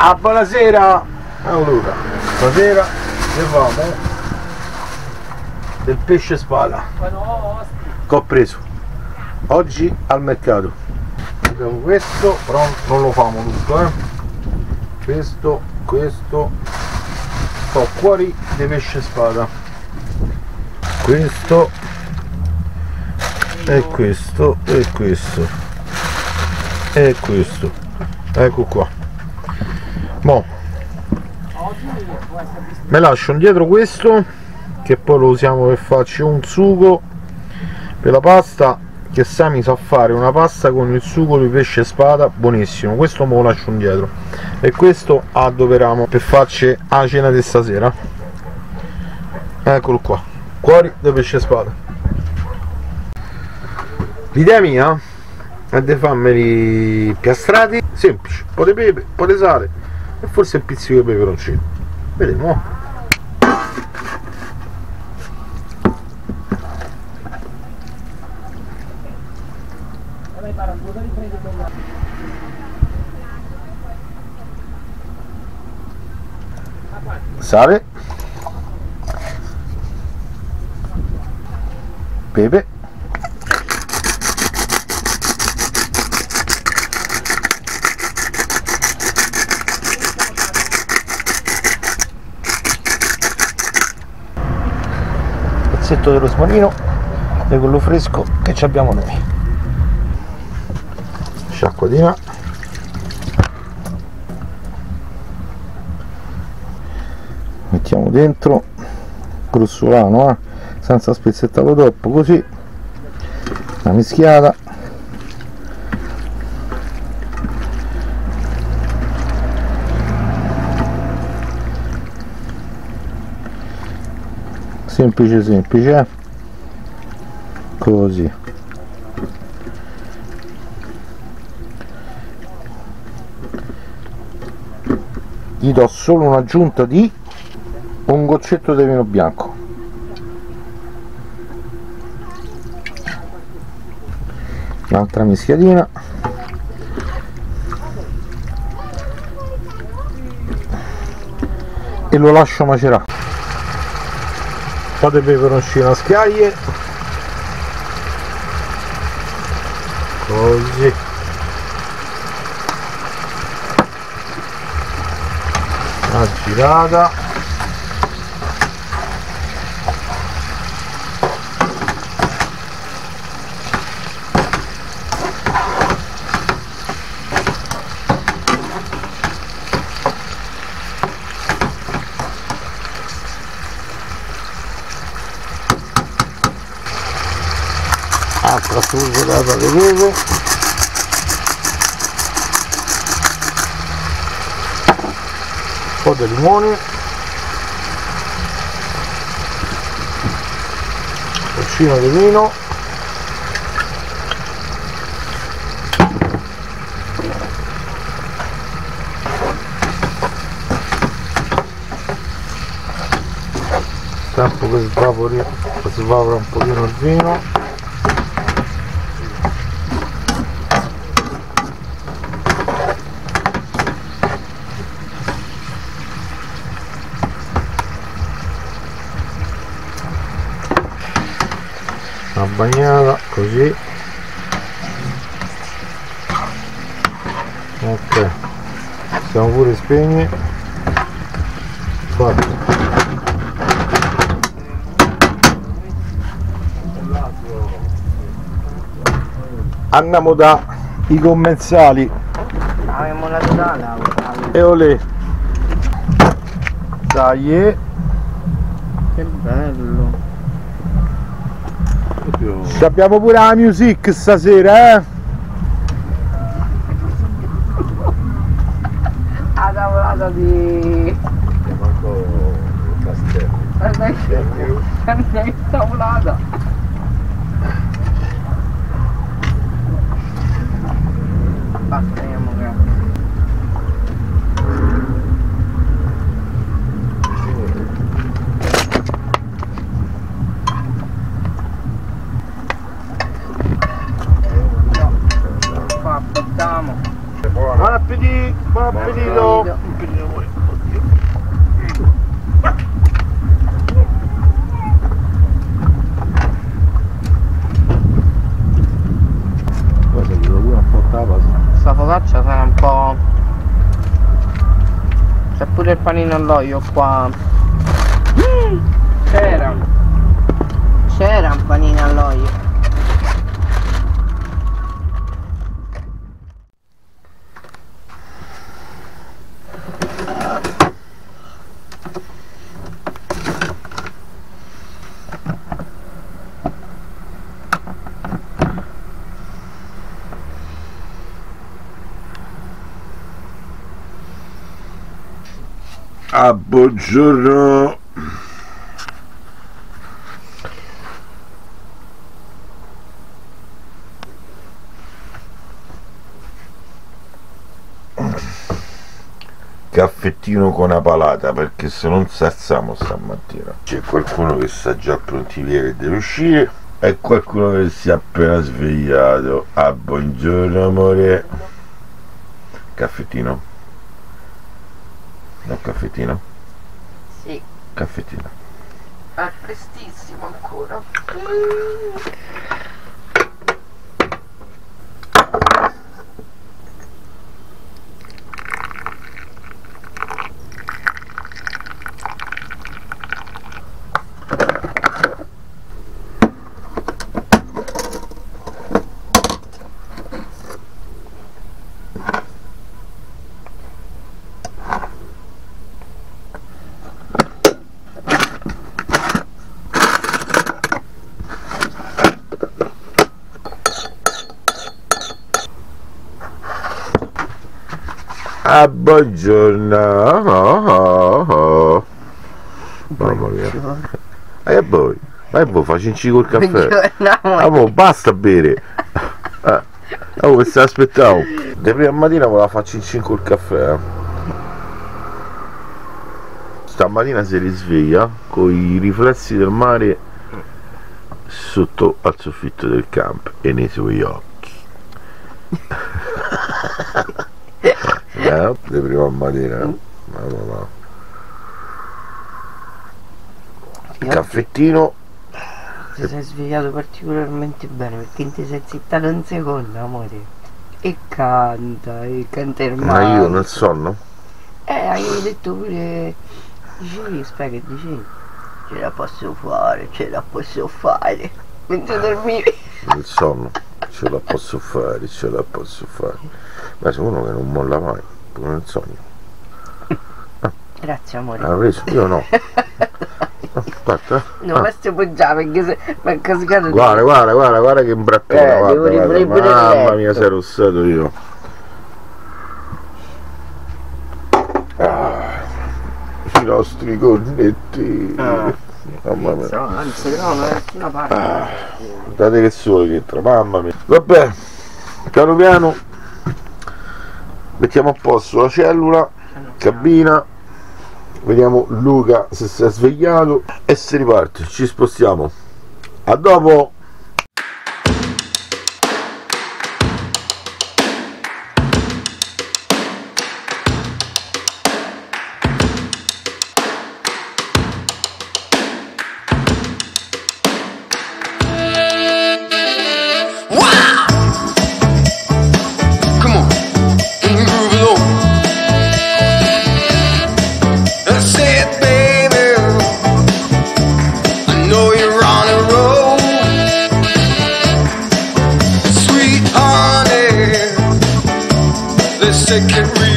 Ah, buonasera! Allora, stasera ne famo del pesce spada che ho preso oggi al mercato. Abbiamo questo, però non lo famo tutto, eh. Questo, questo, sto cuori di pesce spada. Questo e questo e questo e questo. Ecco qua. Mo. Me lascio indietro questo che poi lo usiamo per farci un sugo per la pasta che Sami sa fare una pasta con il sugo di pesce spada buonissimo. Questo me lo lascio indietro. E questo adoperiamo per farci la cena di stasera. Eccolo qua cuori di pesce spada. L'idea mia è di farmeli piastrati semplici. Un po' di pepe un po' di sale e forse un pizzico di peperoncino. Vedremo. Sale. Pepe pezzetto di rosmarino e quello fresco che ci abbiamo noi. Sciacquatina mettiamo dentro grossolano eh? senza spezzettarlo troppo così. Una mischiata semplice semplice eh? così. Gli do solo un'aggiunta di un goccetto di vino bianco. Un'altra mischiatina e lo lascio macerare fate peperoncino a schiaie. Così. Una girata spolverata di pepe un po' di limone. Goccino di vino. Tempo che svapori svapora un pochino il vino bagnata così. Ok. Stiamo pure spegne fatto andiamo da i commensali e olè. Dai che bello Ci abbiamo pure la music stasera, eh? La tavolata di... Manco il castello. Guarda che tavolata! Battiamo che... Qua battiamo. Buon appetito, buon appetito! Cosa gli do pure un po' tapa? Sta focaccia sarà un po'. C'è pure il panino all'olio qua. C'era. C'era un panino all'olio. Ah, buongiorno! Caffettino con una palata perché se non salziamo stamattina. C'è qualcuno che sta già pronti via che deve uscire e qualcuno che si è appena svegliato. Ah, buongiorno amore. Caffettino? No, caffettino? Sì, Caffettino. è prestissimo ancora. Ah, buongiorno. Oh, oh. Mamma mia. E poi? Ma poi facci col caffè. Amore. Ah, mo, basta bere. Ah, oh, mi stai aspettando. De prima mattina voleva faccio in col caffè. eh. Stamattina si risveglia con i riflessi del mare sotto al soffitto del camp e nei suoi occhi. eh, di prima mattina. Mamma mia. Caffettino Ti sei svegliato particolarmente bene perché ti sei zittato un secondo, amore. E canta, e canta il Ma io nel sonno? Eh, hai detto pure. Dicevi, aspetta che dicevi. Ce la posso fare, ce la posso fare. Mentre dormivi. Nel sonno. Ce la posso fare, ce la posso fare. Ma sei uno che non molla mai, pure nel sogno. Grazie amore. Ha preso? Io no. Aspetta. Non Ah, basta appoggiare perché se è cascato. Guarda, guarda, guarda, guarda che imbrattone, Eh, guarda, devo guarda. Mamma letto. mia, sei rossato io. Ah, I nostri cornetti. Ah. Mamma mia. No, anzi, no, non è nessuna parte. Ah, guardate che sole che entra, mamma mia. Vabbè, piano piano mettiamo a posto la cellula, cabina, vediamo Luca se si è svegliato e si riparte, ci spostiamo. A dopo!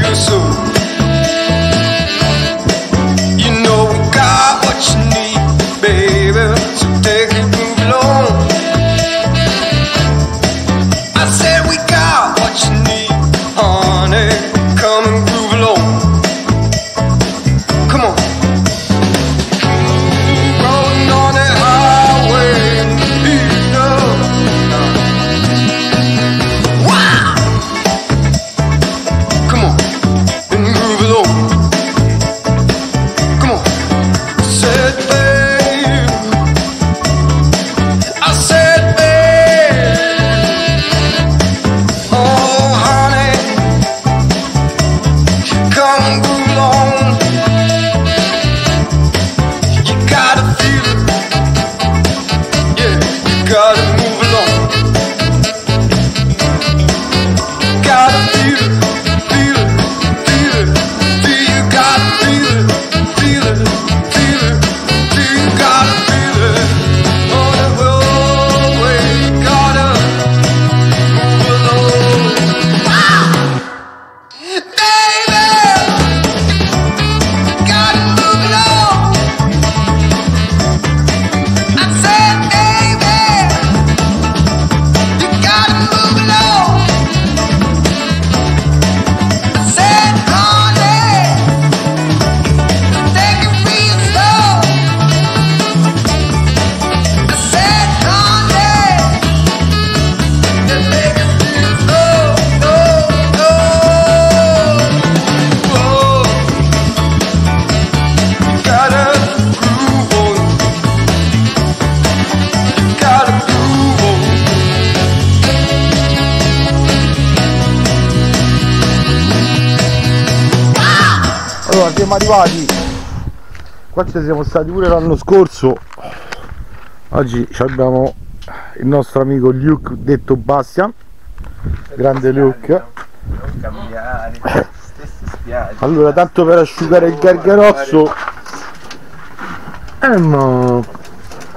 you so allora siamo arrivati. Qua ci siamo stati pure l'anno scorso. Oggi ci abbiamo il nostro amico Luke detto Bastian. Grande Luke. Cambiare stesse spiagge allora tanto per asciugare il gargarozzo eh, ma...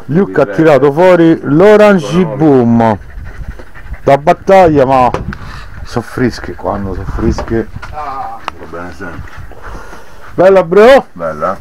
Luke ha tirato fuori l'orange boom. Da battaglia ma soffrische quando soffrische. Va bene sempre Vai lá, bro. Vai lá.